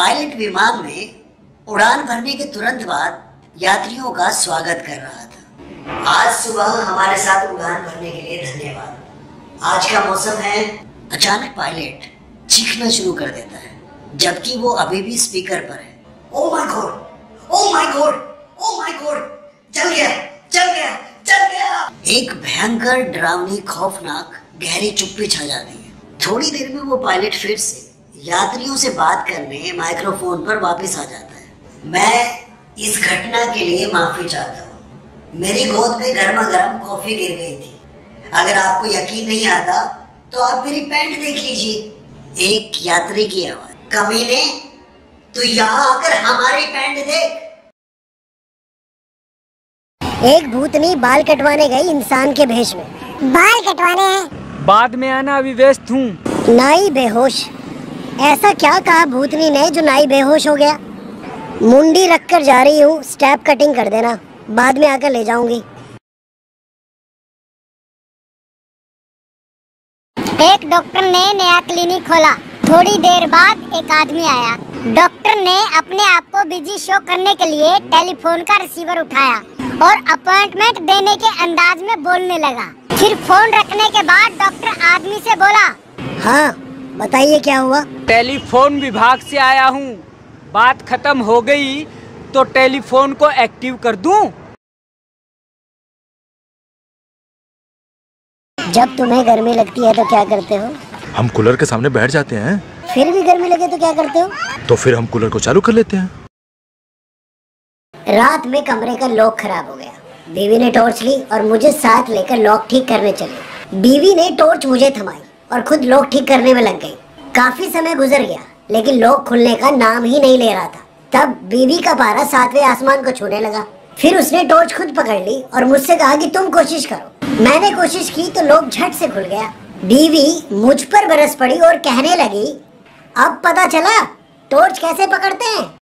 Pilot विमान में उड़ान भरने के तुरंत बाद यात्रियों का स्वागत कर रहा था। आज सुबह हमारे साथ उड़ान भरने के लिए धन्यवाद। आज का मौसम है, अचानक पायलट चीखना शुरू कर देता है, जबकि वो अभी भी स्पीकर पर है। ओ my God, oh my God, oh my God चल गया चल गया चल गया। एक भयंकर डरावनी खौफनाक गहरी चुप्पी छा जाती है। थोड़ी देर में वो पायलट फिर से यात्रियों से बात करने माइक्रोफोन पर वापस आ जाता है। मैं इस घटना के लिए माफ़ी चाहता हूँ। मेरी गोद में गर्मा गर्म कॉफ़ी गिर गई थी। अगर आपको यकीन नहीं आता तो आप मेरी पैंट देख लीजिए। एक यात्री की आवाज़। कमीने तू यहाँ आकर हमारी पैंट देख। एक भूतनी बाल कटवाने गई इंसान के भेष में। बाल कटवाने हैं। बाद में आना अभी व्यस्त हूँ। नाई बेहोश। ऐसा क्या कहा भूतनी ने जो नाई बेहोश हो गया? मुंडी रख कर जा रही हूँ स्टेप कटिंग कर देना बाद में आकर ले जाऊँगी। एक डॉक्टर ने नया क्लिनिक खोला। थोड़ी देर बाद एक आदमी आया। डॉक्टर ने अपने आप को बिज़ी शो करने के लिए टेलीफोन का रिसीवर उठाया और अपॉइंटमेंट देने के अंदाज में बोलने लगा। फिर फ़ोन रखने के बाद डॉक्टर आदमी से बोला हाँ बताइए क्या हुआ? टेलीफोन विभाग से आया हूँ। बात खत्म हो गई तो टेलीफोन को एक्टिव कर दूँ? जब तुम्हें गर्मी लगती है तो क्या करते हो? हम कूलर के सामने बैठ जाते हैं। फिर भी गर्मी लगे तो क्या करते हो? तो फिर हम कूलर को चालू कर लेते हैं। रात में कमरे का लॉक खराब हो गया। बीवी ने टॉर्च ली और मुझे साथ लेकर लॉक ठीक करने चले। बीवी ने टॉर्च मुझे थमाई और खुद लॉक ठीक करने में लग गई। काफ़ी समय गुजर गया, लेकिन लोग खुलने का नाम ही नहीं ले रहा था। तब बीवी का पारा सातवें आसमान को छूने लगा। फिर उसने टॉर्च खुद पकड़ ली और मुझसे कहा कि तुम कोशिश करो। मैंने कोशिश की तो लोग झट से खुल गया। बीवी मुझ पर बरस पड़ी और कहने लगी, अब पता चला टॉर्च कैसे पकड़ते हैं?